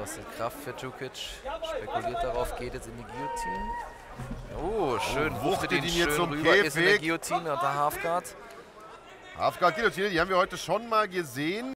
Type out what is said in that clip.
Kostet Kraft für Djukic. Spekuliert darauf, geht jetzt in die Guillotine. Oh, schön. Oh, wuchtet ihn ihn jetzt schön zum rüber. Ist in der Guillotine unter Halfguard. Halfguard Guillotine, die haben wir heute schon mal gesehen.